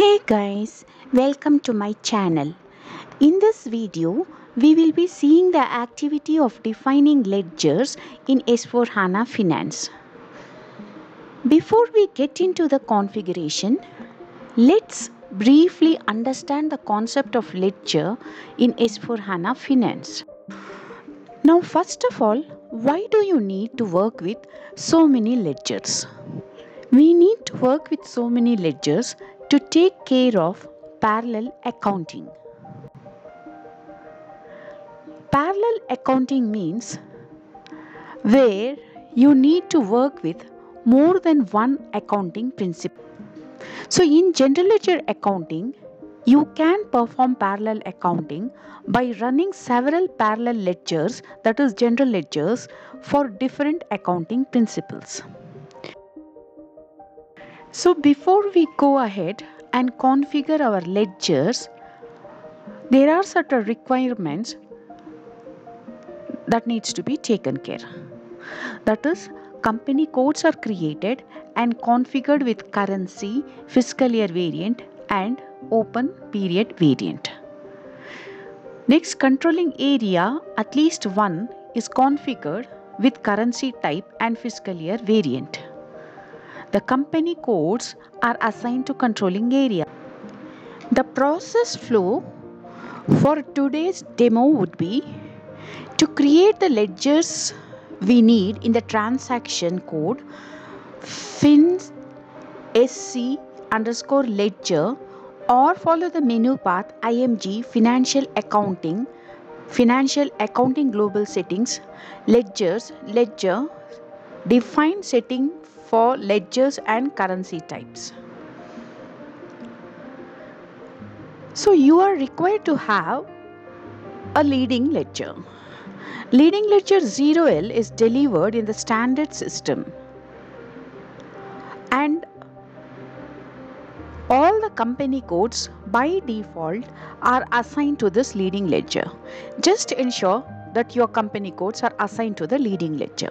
Hey guys, welcome to my channel. In this video, we will be seeing the activity of defining ledgers in S4 HANA Finance. Before we get into the configuration, let's briefly understand the concept of ledger in S4 HANA Finance. Now, first of all, why do you need to work with so many ledgers? We need to work with so many ledgers to take care of parallel accounting. Parallel accounting means where you need to work with more than one accounting principle. So, in general ledger accounting, you can perform parallel accounting by running several parallel ledgers, that is, general ledgers, for different accounting principles. So, before we go ahead and configure our ledgers, there are certain requirements that needs to be taken care. That is, company codes are created and configured with currency, fiscal year variant, and open period variant. Next, controlling area, at least one, is configured with currency type and fiscal year variant. The company codes are assigned to controlling area. The process flow for today's demo would be to create the ledgers we need in the transaction code fins sc underscore ledger or follow the menu path img financial accounting financial accounting global settings ledgers ledger define setting for ledgers and currency types so you are required to have a leading ledger Leading ledger 0L is delivered in the standard system and all the company codes by default are assigned to this leading ledger. Just ensure that your company codes are assigned to the leading ledger.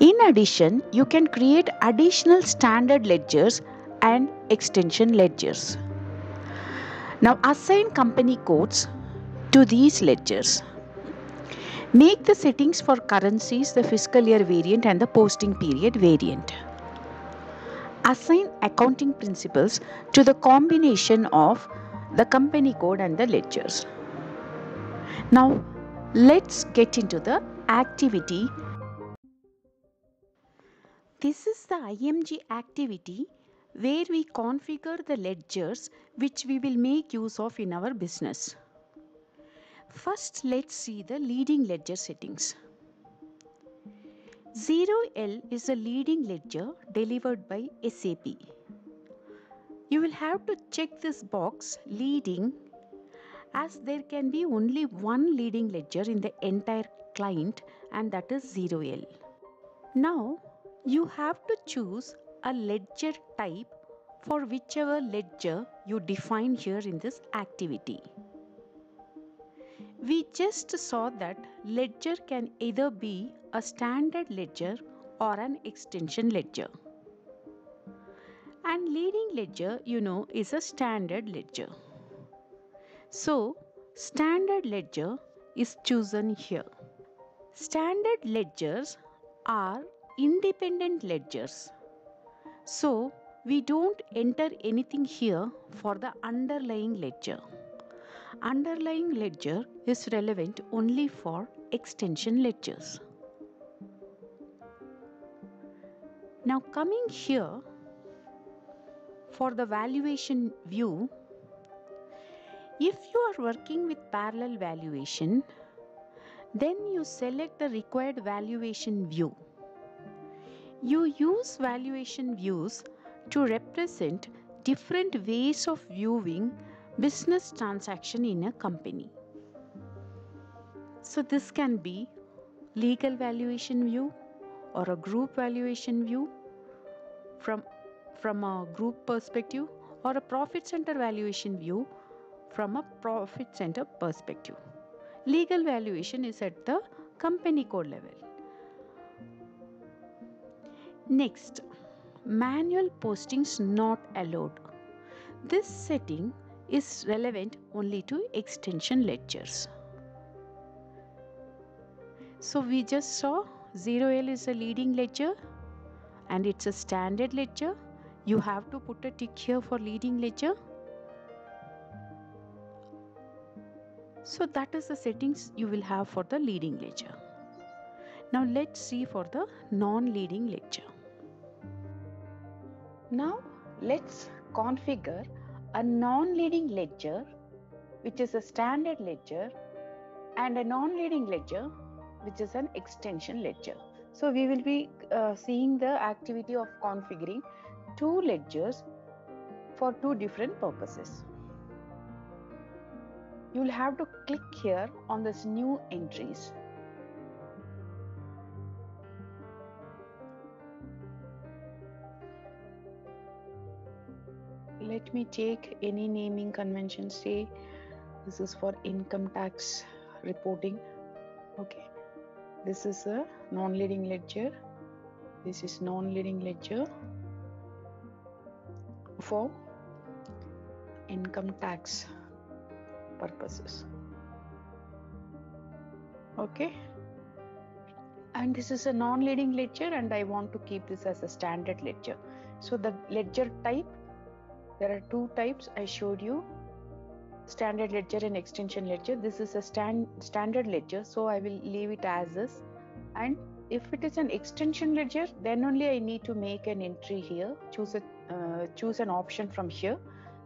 In addition, you can create additional standard ledgers and extension ledgers. Now assign company codes to these ledgers. Make the settings for currencies, the fiscal year variant and the posting period variant. Assign accounting principles to the combination of the company code and the ledgers. Now, let's get into the activity. This is the IMG activity where we configure the ledgers which we will make use of in our business. First, let's see the leading ledger settings. 0L is a leading ledger delivered by SAP. You will have to check this box leading as there can be only one leading ledger in the entire client and that is 0L. Now, you have to choose a ledger type for whichever ledger you define here in this activity. We just saw that ledger can either be a standard ledger or an extension ledger. And leading ledger, you know, is a standard ledger. So, standard ledger is chosen here. Standard ledgers are independent ledgers. So, we don't enter anything here for the underlying ledger underlying ledger is relevant only for extension ledgers. Now coming here for the valuation view, if you are working with parallel valuation, then you select the required valuation view. You use valuation views to represent different ways of viewing business transaction in a company. So this can be legal valuation view or a group valuation view from, from a group perspective or a profit center valuation view from a profit center perspective. Legal valuation is at the company code level. Next, manual postings not allowed This setting is relevant only to extension ledgers. So we just saw 0L is a leading ledger and it's a standard ledger. You have to put a tick here for leading ledger. So that is the settings you will have for the leading ledger. Now let's see for the non-leading ledger. Now let's configure a non-leading ledger which is a standard ledger and a non-leading ledger which is an extension ledger. So we will be uh, seeing the activity of configuring two ledgers for two different purposes. You will have to click here on this new entries let me take any naming convention say this is for income tax reporting okay? This is a non-leading ledger. This is non-leading ledger for income tax purposes okay? And this is a non-leading ledger and I want to keep this as a standard ledger. So the ledger type there are two types i showed you. Standard ledger and extension ledger. This is a stand standard ledger so i will leave it as this and if it is an extension ledger then only i need to make an entry here. Choose a uh, choose an option from here.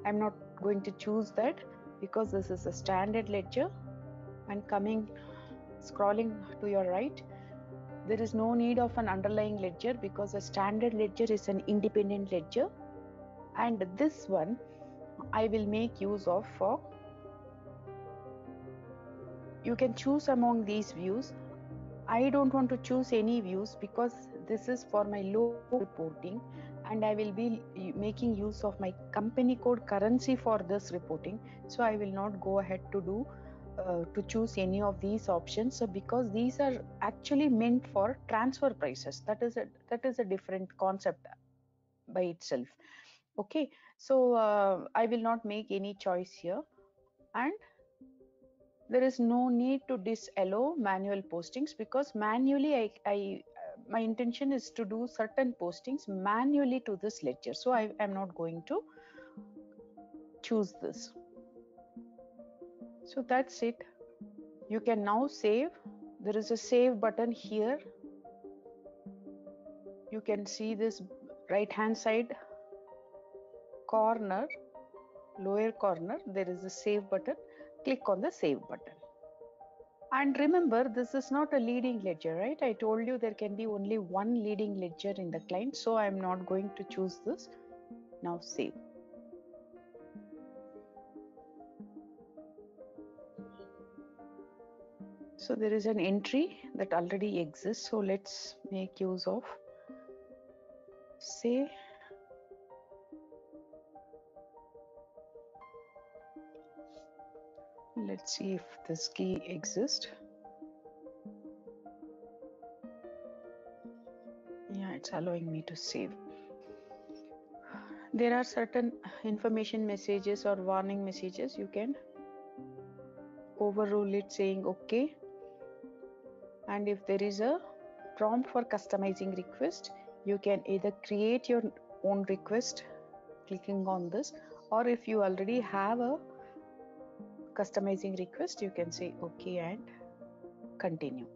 I'm not going to choose that because this is a standard ledger. And coming scrolling to your right there is no need of an underlying ledger because a standard ledger is an independent ledger and this one I will make use of for you can choose among these views. I don't want to choose any views because this is for my low reporting and I will be making use of my company code currency for this reporting. So I will not go ahead to do uh, to choose any of these options. So because these are actually meant for transfer prices. That is a that is a different concept by itself okay so uh, i will not make any choice here. And there is no need to disallow manual postings because manually I, I my intention is to do certain postings manually to this ledger. So i am not going to choose this. So that's it. You can now save. There is a save button here. You can see this right hand side corner lower corner there is a save button. Click on the save button. And remember this is not a leading ledger right? I told you there can be only one leading ledger in the client so i am not going to choose this. Now save. So there is an entry that already exists so let's make use of say let's see if this key exists. Yeah it's allowing me to save. There are certain information messages or warning messages you can overrule it saying okay. And if there is a prompt for customizing request you can either create your own request clicking on this or if you already have a customizing request you can say okay and continue.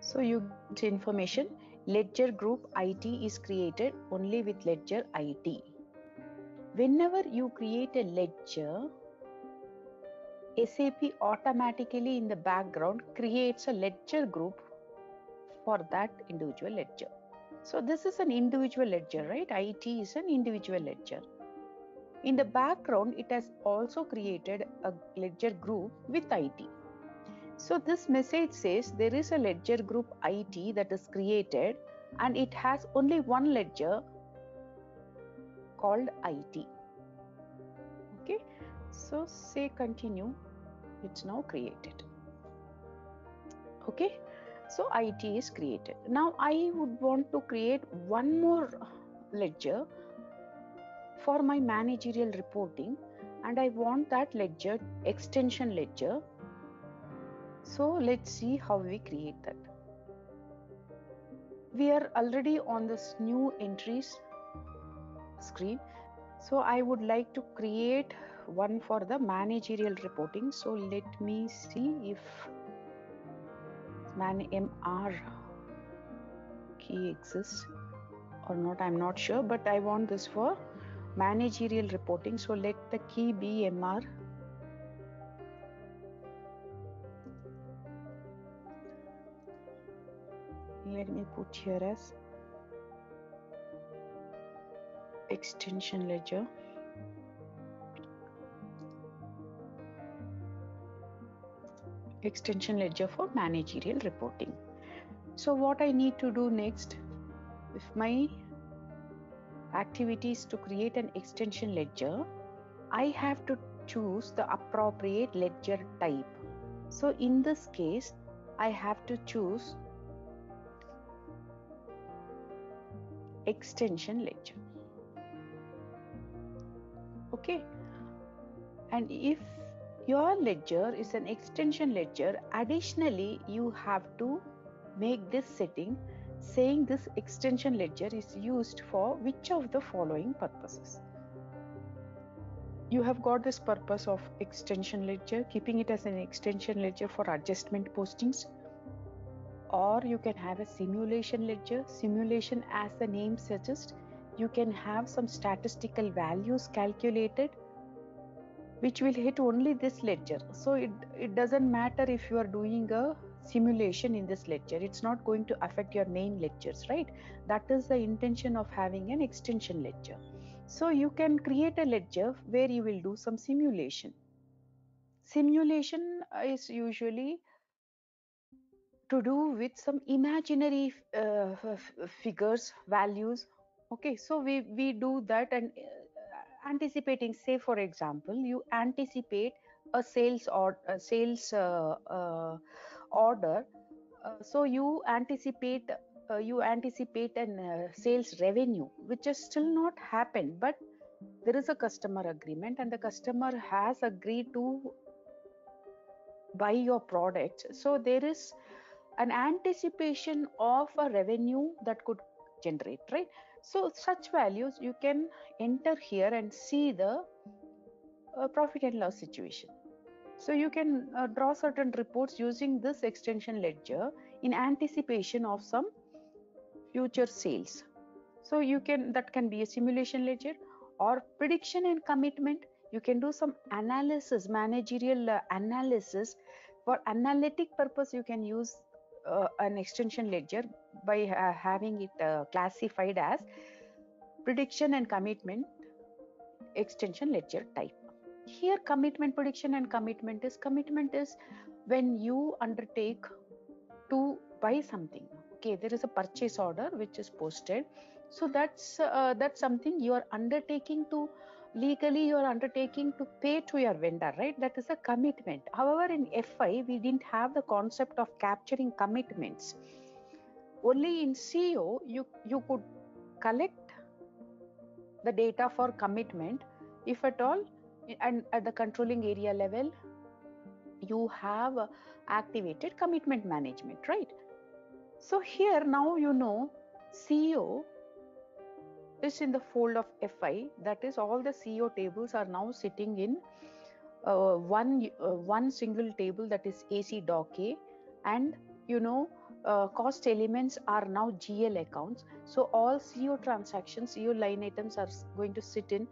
So you get information. Ledger group it is created only with ledger it whenever you create a ledger sap automatically in the background creates a ledger group for that individual ledger. So this is an individual ledger right? It is an individual ledger in the background, it has also created a ledger group with IT. So this message says there is a ledger group IT that is created and it has only one ledger called IT. Okay, so say continue, it's now created. Okay, so IT is created. Now I would want to create one more ledger for my managerial reporting and I want that ledger extension ledger. So let's see how we create that. We are already on this new entries screen. So I would like to create one for the managerial reporting. So let me see if man mr key exists or not i'm not sure but i want this for managerial reporting. So let the key be mr let me put here as extension ledger. Extension ledger for managerial reporting. So what I need to do next, if my activity is to create an extension ledger, I have to choose the appropriate ledger type. So in this case, I have to choose extension ledger. Okay. And if your ledger is an extension ledger additionally you have to make this setting saying this extension ledger is used for which of the following purposes? You have got this purpose of extension ledger keeping it as an extension ledger for adjustment postings. Or you can have a simulation ledger. Simulation as the name suggests you can have some statistical values calculated which will hit only this ledger. So it, it doesn't matter if you are doing a simulation in this ledger. It's not going to affect your main ledgers right? That is the intention of having an extension ledger. So you can create a ledger where you will do some simulation. Simulation is usually to do with some imaginary uh, figures values. Okay so we we do that and anticipating say for example you anticipate a sales or a sales uh, uh, order uh, so you anticipate uh, you anticipate an uh, sales revenue which has still not happened but there is a customer agreement and the customer has agreed to buy your product so there is an anticipation of a revenue that could generate right so such values you can enter here and see the uh, profit and loss situation. So you can uh, draw certain reports using this extension ledger in anticipation of some future sales. So you can that can be a simulation ledger or prediction and commitment. You can do some analysis, managerial uh, analysis. For analytic purpose, you can use uh, an extension ledger by uh, having it uh, classified as prediction and commitment extension ledger type here commitment prediction and commitment is commitment is when you undertake to buy something. Okay there is a purchase order which is posted. So that's uh, that's something you are undertaking to legally you are undertaking to pay to your vendor right? That is a commitment. However in fi we didn't have the concept of capturing commitments. Only in co you you could collect the data for commitment if at all and at the controlling area level you have activated commitment management right? So here now you know co is in the fold of fi that is all the co tables are now sitting in uh, one uh, one single table that is ACDOCA. And you know uh, cost elements are now gl accounts. So all co transactions co line items are going to sit in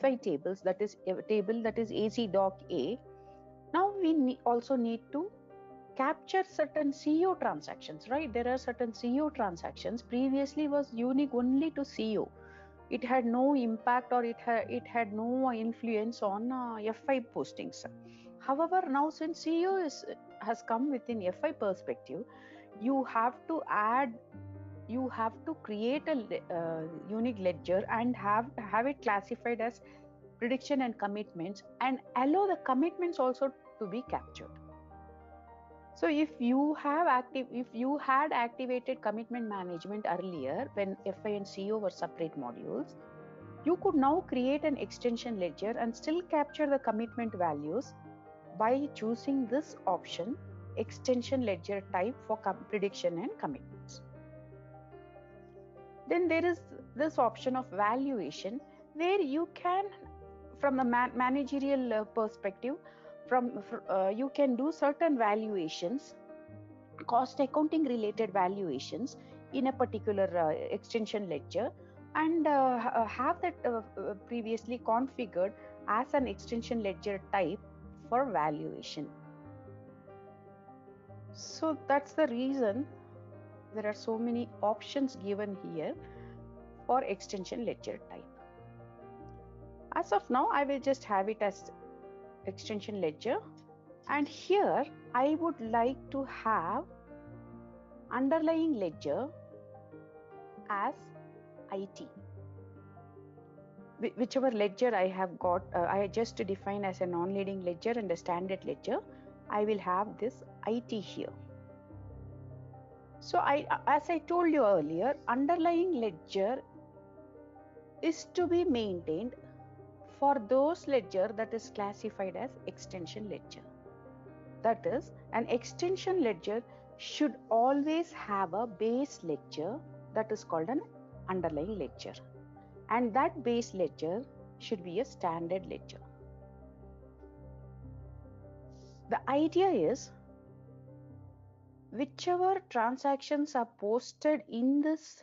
fi tables that is a table that is ac doc a. Now we ne also need to capture certain co transactions right? There are certain co transactions. Previously was unique only to co it had no impact or it had it had no influence on uh, FI postings. However, now since CO is has come within FI perspective, you have to add you have to create a uh, unique ledger and have have it classified as prediction and commitments and allow the commitments also to be captured. So if you have active, if you had activated commitment management earlier when FI and CO were separate modules, you could now create an extension ledger and still capture the commitment values by choosing this option extension ledger type for prediction and commitments. Then there is this option of valuation where you can from a man managerial uh, perspective from uh, you can do certain valuations cost accounting related valuations in a particular uh, extension ledger and uh, have that uh, uh, previously configured as an extension ledger type for valuation so that's the reason there are so many options given here for extension ledger type. As of now i will just have it as extension ledger and here I would like to have underlying ledger as IT whichever ledger I have got uh, I just define as a non-leading ledger and a standard ledger. I will have this IT here so I as I told you earlier underlying ledger is to be maintained for those ledger that is classified as extension ledger. That is, an extension ledger should always have a base ledger that is called an underlying ledger. And that base ledger should be a standard ledger. The idea is whichever transactions are posted in this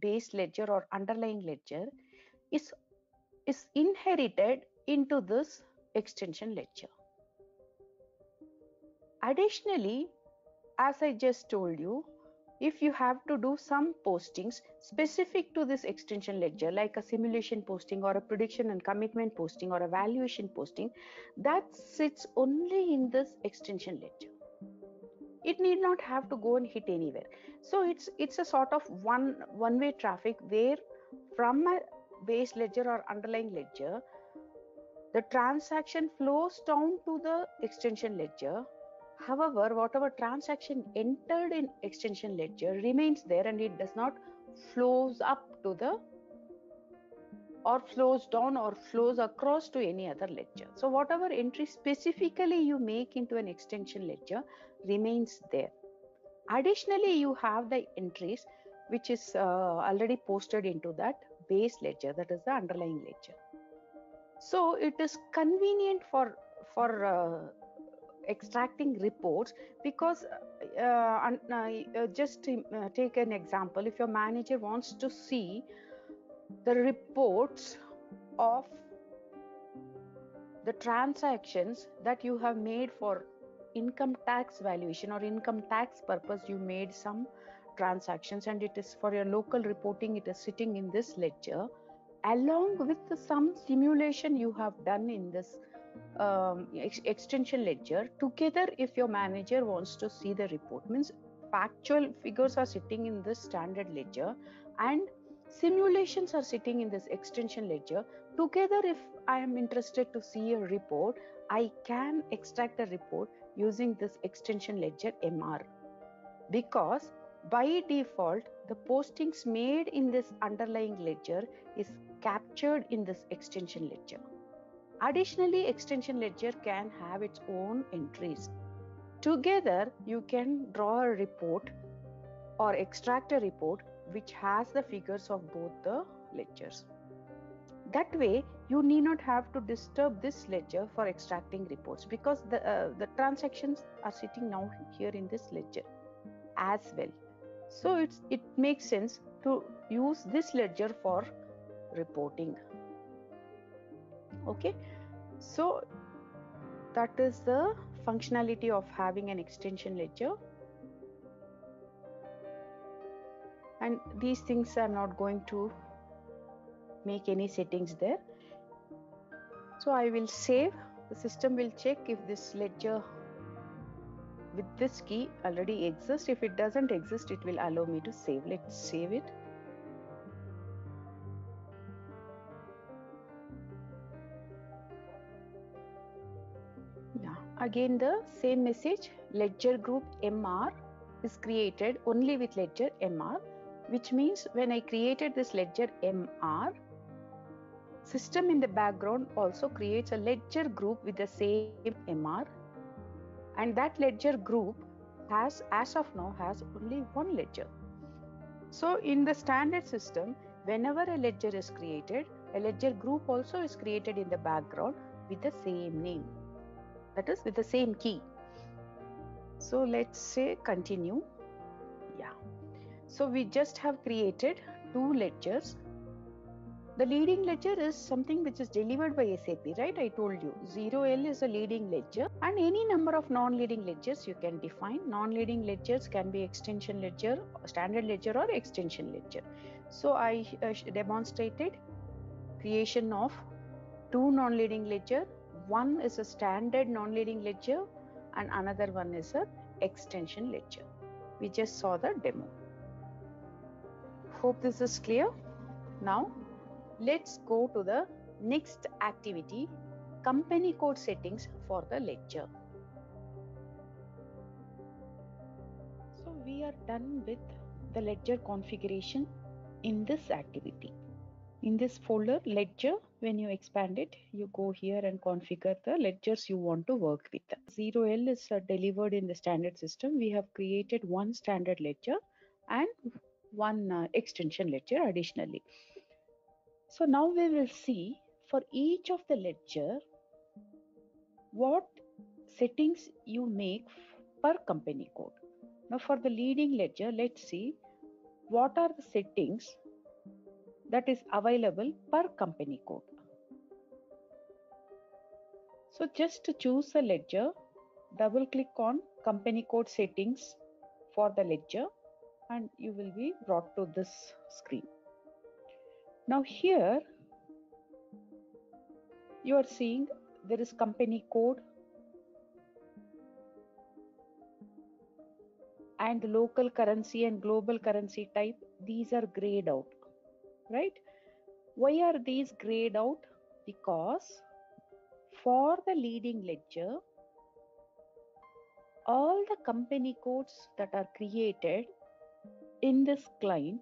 base ledger or underlying ledger is is inherited into this extension ledger. Additionally, as I just told you, if you have to do some postings specific to this extension ledger, like a simulation posting or a prediction and commitment posting or a valuation posting, that sits only in this extension ledger. It need not have to go and hit anywhere. So it's it's a sort of one one way traffic where from a base ledger or underlying ledger, the transaction flows down to the extension ledger. However, whatever transaction entered in extension ledger remains there and it does not flows up to the or flows down or flows across to any other ledger. So whatever entry specifically you make into an extension ledger remains there. Additionally, you have the entries which is uh, already posted into that base ledger that is the underlying ledger so it is convenient for for uh, extracting reports because uh, uh, just uh, take an example if your manager wants to see the reports of the transactions that you have made for income tax valuation or income tax purpose you made some transactions and it is for your local reporting it is sitting in this ledger. Along with some simulation you have done in this um, ex- extension ledger together if your manager wants to see the report means factual figures are sitting in this standard ledger and simulations are sitting in this extension ledger. Together if i am interested to see a report i can extract a report using this extension ledger mr because by default, the postings made in this underlying ledger is captured in this extension ledger. Additionally, extension ledger can have its own entries. Together, you can draw a report or extract a report which has the figures of both the ledgers. That way, you need not have to disturb this ledger for extracting reports because the, uh, the transactions are sitting now here in this ledger as well. So it's it makes sense to use this ledger for reporting. Okay? So that is the functionality of having an extension ledger. And these things i'm not going to make any settings there. So i will save. The system will check if this ledger with this key already exists. If it doesn't exist it will allow me to save. Let's save it. Yeah. Again the same message. Ledger group mr is created only with ledger mr which means when i created this ledger mr system in the background also creates a ledger group with the same MR and that ledger group has as of now has only one ledger. So in the standard system whenever a ledger is created a ledger group also is created in the background with the same name that is with the same key. So let's say continue. Yeah. So we just have created two ledgers the leading ledger is something which is delivered by SAP, right? I told you 0L is a leading ledger, and any number of non leading ledgers you can define. Non leading ledgers can be extension ledger, standard ledger, or extension ledger. So I uh, demonstrated creation of two non leading ledger. One is a standard non leading ledger, and another one is a extension ledger. We just saw the demo. Hope this is clear. Now Let's go to the next activity company code settings for the ledger. So we are done with the ledger configuration in this activity. In this folder ledger, when you expand it, you go here and configure the ledgers you want to work with. 0L is uh, delivered in the standard system. We have created one standard ledger and one uh, extension ledger additionally. So now we will see for each of the ledger what settings you make per company code. Now for the leading ledger, let's see what are the settings that is available per company code. So just to choose a ledger, double click on company code settings for the ledger and you will be brought to this screen. Now here you are seeing there is company code and local currency and global currency type. These are grayed out right? Why are these grayed out? Because for the leading ledger all the company codes that are created in this client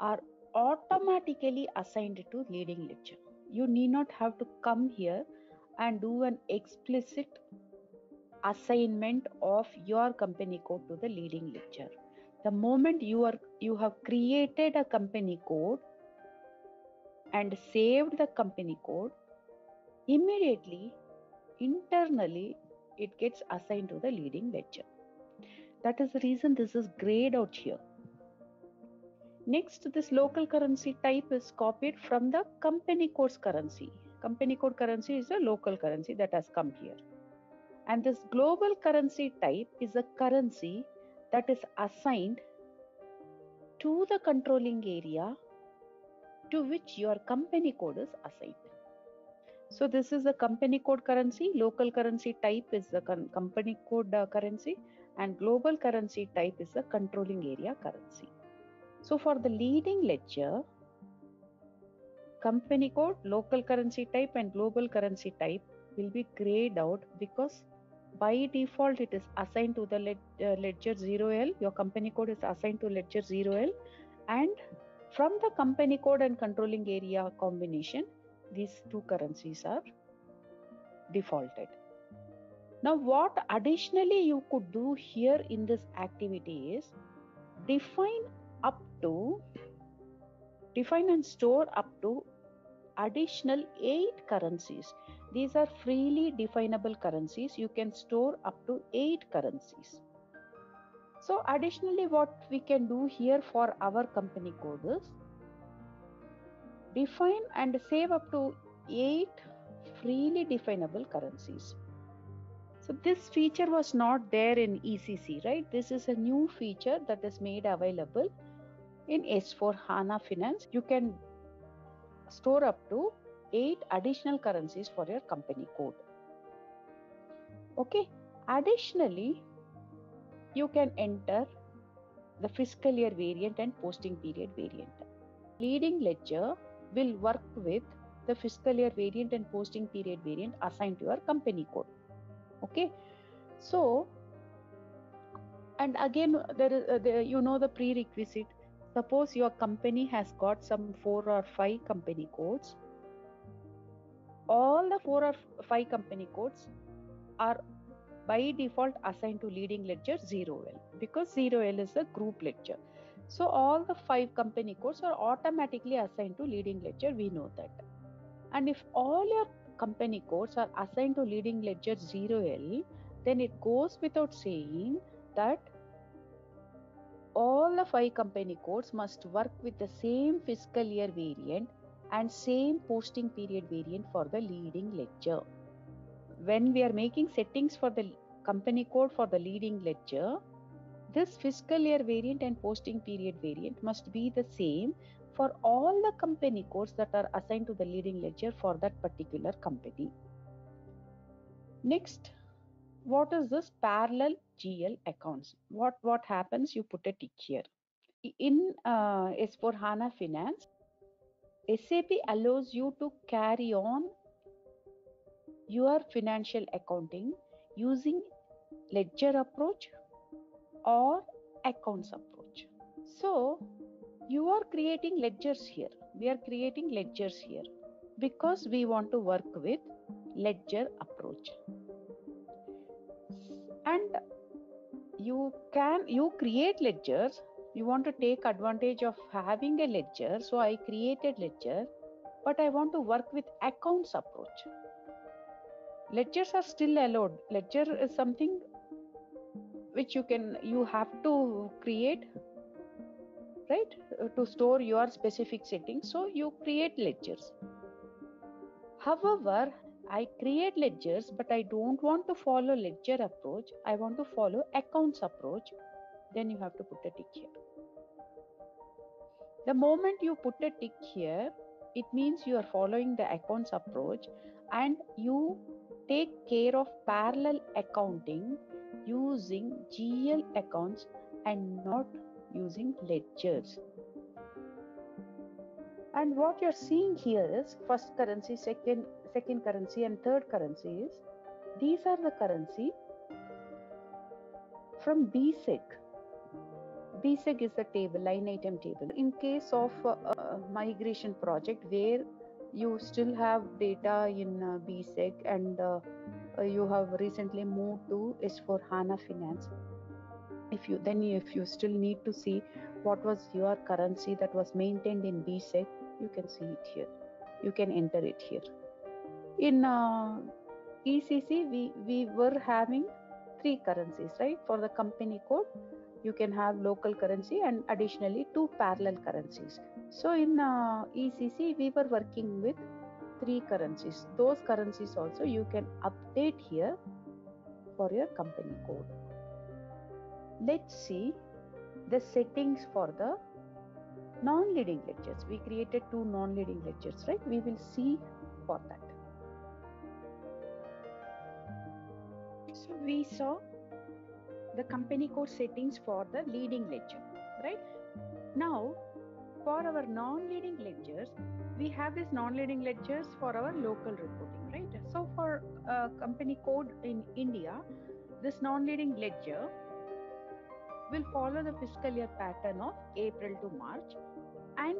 are automatically assigned to leading ledger. You need not have to come here and do an explicit assignment of your company code to the leading ledger. The moment you are you have created a company code and saved the company code, immediately internally it gets assigned to the leading ledger. That is the reason this is grayed out here. Next, this local currency type is copied from the company code's currency. Company code currency is a local currency that has come here. And this global currency type is a currency that is assigned to the controlling area to which your company code is assigned. So this is the company code currency, local currency type is the company code uh, currency and global currency type is the controlling area currency. So for the leading ledger, company code, local currency type and global currency type will be grayed out because by default it is assigned to the uh, ledger 0L. Your company code is assigned to ledger 0L and from the company code and controlling area combination, these two currencies are defaulted. Now what additionally you could do here in this activity is define to define and store up to additional 8 currencies. These are freely definable currencies. You can store up to 8 currencies. So additionally what we can do here for our company code is define and save up to 8 freely definable currencies. So this feature was not there in ECC, right? This is a new feature that is made available in S4 HANA Finance, you can store up to 8 additional currencies for your company code. Okay, additionally, you can enter the fiscal year variant and posting period variant. Leading ledger will work with the fiscal year variant and posting period variant assigned to your company code. Okay, so and again there is uh, the, you know the prerequisite suppose your company has got some four or five company codes all the four or five company codes are by default assigned to leading ledger 0L because 0L is a group ledger. So all the five company codes are automatically assigned to leading ledger. We know that. And if all your company codes are assigned to leading ledger 0L, then it goes without saying that all the five company codes must work with the same fiscal year variant and same posting period variant for the leading ledger. When we are making settings for the company code for the leading ledger, this fiscal year variant and posting period variant must be the same for all the company codes that are assigned to the leading ledger for that particular company. Next, what is this parallel GL accounts? What what happens? You put a tick here. In uh, S4 HANA Finance, SAP allows you to carry on your financial accounting using ledger approach or accounts approach. So you are creating ledgers here. We are creating ledgers here because we want to work with ledger approach. And you can you create ledgers. You want to take advantage of having a ledger so i created ledger but i want to work with accounts approach. Ledgers are still allowed. Ledger is something which you can you have to create right? To store your specific settings so you create ledgers. However i create ledgers but i don't want to follow ledger approach. I want to follow accounts approach. Then you have to put a tick here. The moment you put a tick here it means you are following the accounts approach and you take care of parallel accounting using GL accounts and not using ledgers. And what you're seeing here is first currency, second, second currency, and third currency is these are the currency from BSEG. BSEG is the table, line item table. In case of a migration project where you still have data in uh, BSEG and uh, uh, you have recently moved to S4 HANA Finance, if you then if you still need to see what was your currency that was maintained in BSEG, you can see it here. You can enter it here. In uh, ECC, we, we were having three currencies, right? For the company code, you can have local currency and additionally two parallel currencies. So in uh, ECC, we were working with three currencies. Those currencies also you can update here for your company code. Let's see the settings for the non-leading ledgers. We created two non-leading ledgers, right? We will see for that. We saw the company code settings for the leading ledger, right? Now, for our non-leading ledgers, we have these non-leading ledgers for our local reporting, right? So for uh, company code in India, this non-leading ledger will follow the fiscal year pattern of April to March and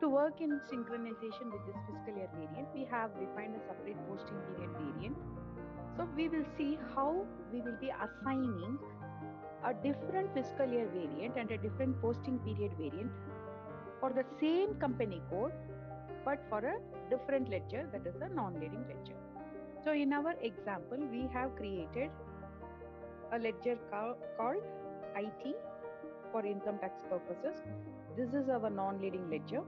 to work in synchronization with this fiscal year variant, we have defined a separate posting period variant. So we will see how we will be assigning a different fiscal year variant and a different posting period variant for the same company code but for a different ledger that is a non-leading ledger. So in our example, we have created a ledger ca- called IT for income tax purposes. This is our non-leading ledger,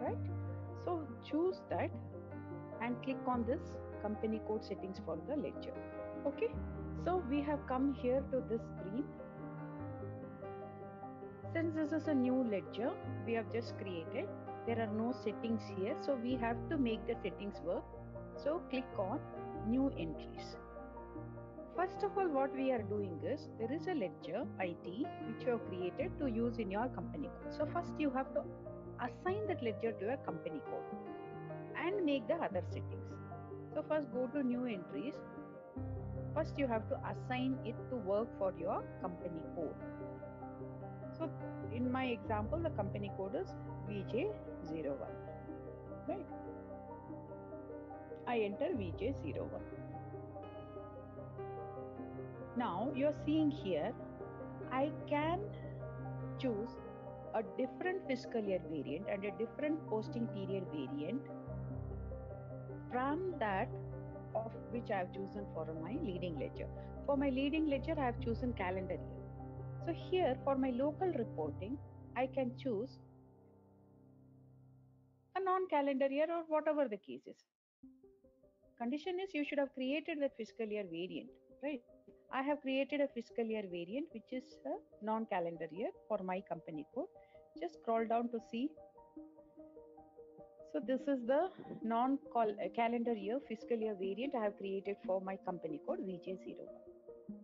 right? So choose that and click on this company code settings for the ledger. Okay, so we have come here to this screen. Since this is a new ledger, we have just created there are no settings here. So we have to make the settings work. So click on new entries. First of all what we are doing is there is a ledger it which you have created to use in your company code. So first you have to assign that ledger to your company code and make the other settings so first go to new entries. First you have to assign it to work for your company code. So in my example the company code is vj01 right? I enter VJ01. Now you're seeing here, I can choose a different fiscal year variant and a different posting period variant from that of which I have chosen for my leading ledger. For my leading ledger, I have chosen calendar year. So here for my local reporting, I can choose a non-calendar year or whatever the case is. Condition is you should have created that fiscal year variant, right? I have created a fiscal year variant which is a non-calendar year for my company code. Just scroll down to see. So this is the non-calendar uh, year fiscal year variant I have created for my company code VJ01.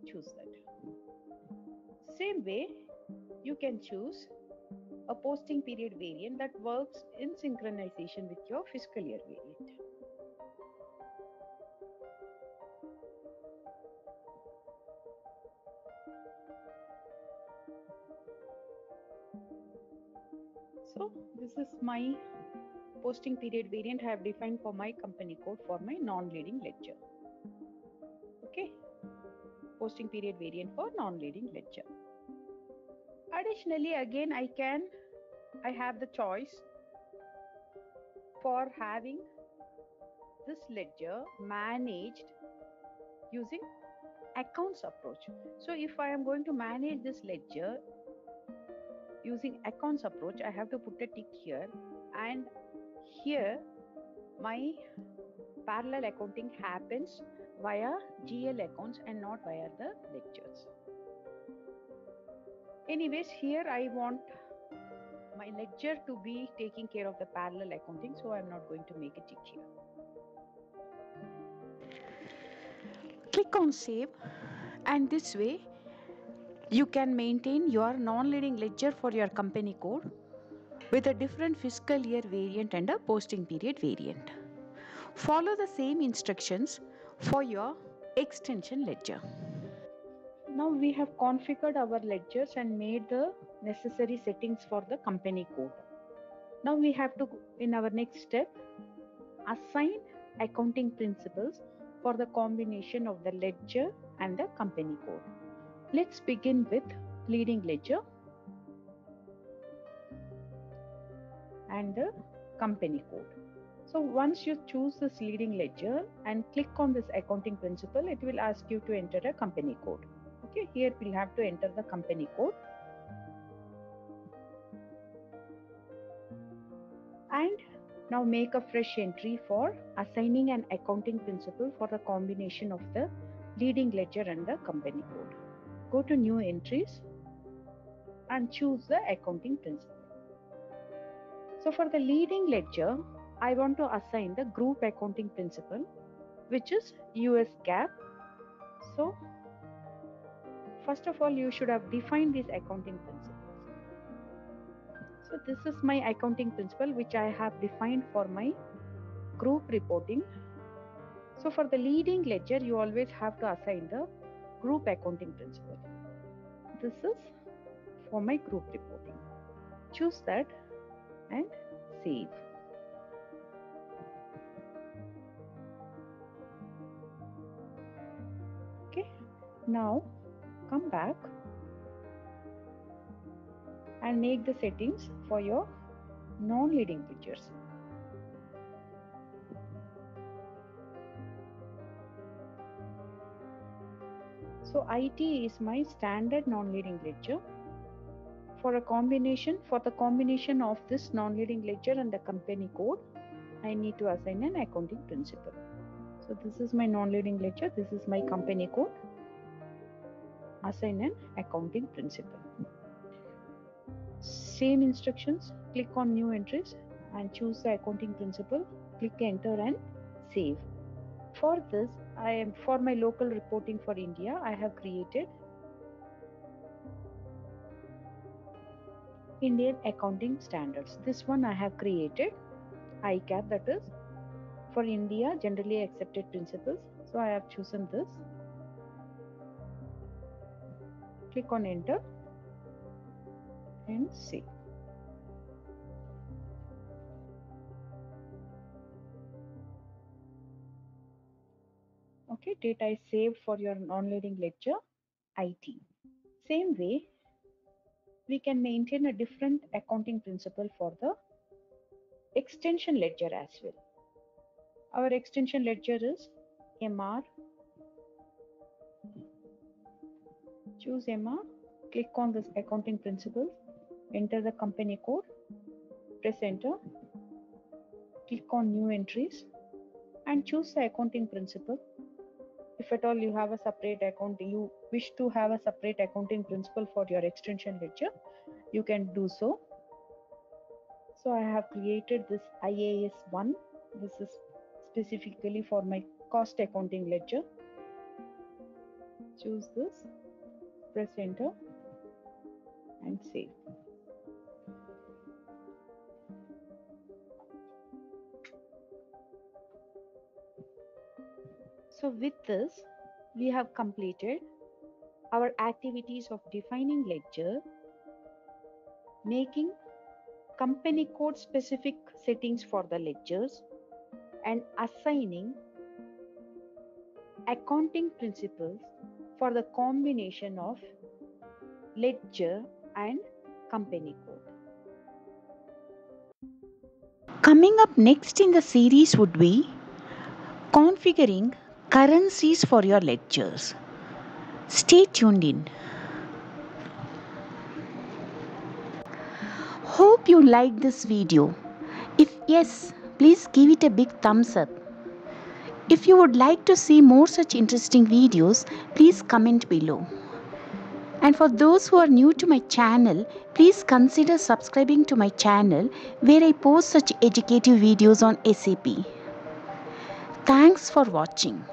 Choose that. Same way, you can choose a posting period variant that works in synchronization with your fiscal year variant. So this is my posting period variant I have defined for my company code for my non-leading ledger. Okay, posting period variant for non-leading ledger. Additionally, again, I can, I have the choice for having this ledger managed using accounts approach. So if I am going to manage this ledger using accounts approach, I have to put a tick here and here my parallel accounting happens via GL accounts and not via the ledgers. Anyways, here I want my ledger to be taking care of the parallel accounting, so I'm not going to make a tick here. Click on save and this way you can maintain your non-leading ledger for your company code with a different fiscal year variant and a posting period variant. Follow the same instructions for your extension ledger. Now we have configured our ledgers and made the necessary settings for the company code. Now we have to, in our next step, assign accounting principles for the combination of the ledger and the company code. Let's begin with leading ledger and the company code. So once you choose this leading ledger and click on this accounting principle, it will ask you to enter a company code. Okay, here we'll have to enter the company code. And now make a fresh entry for assigning an accounting principle for the combination of the leading ledger and the company code. Go to new entries and choose the accounting principle. So for the leading ledger, I want to assign the group accounting principle, which is US GAAP. So first of all, you should have defined these accounting principles. So this is my accounting principle, which I have defined for my group reporting. So for the leading ledger, you always have to assign the group accounting principle. This is for my group reporting. Choose that and save. Okay, now come back and make the settings for your non-leading pictures. So IT is my standard non-leading ledger. For a combination, for the combination of this non-leading ledger and the company code, I need to assign an accounting principle. So this is my non-leading ledger. This is my company code. Assign an accounting principle. Same instructions. Click on new entries and choose the accounting principle. Click enter and save. For this, I am for my local reporting for India. I have created Indian accounting standards. This one I have created IGAAP that is for India generally accepted principles. So I have chosen this. Click on enter and save. Okay, data is saved for your non-leading ledger IT. Same way, we can maintain a different accounting principle for the extension ledger as well. Our extension ledger is MR. Choose MR, click on this accounting principles, enter the company code, press enter, click on new entries and choose the accounting principle. If at all you have a separate account, you wish to have a separate accounting principle for your extension ledger, you can do so. So I have created this IAS 1. This is specifically for my cost accounting ledger. Choose this, press enter and save. So with this, we have completed our activities of defining ledger, making company code specific settings for the ledgers, and assigning accounting principles for the combination of ledger and company code. Coming up next in the series would be configuring currencies for your ledgers. Stay tuned in. Hope you liked this video. If yes, please give it a big thumbs up. If you would like to see more such interesting videos, please comment below. And for those who are new to my channel, please consider subscribing to my channel where I post such educative videos on SAP. Thanks for watching.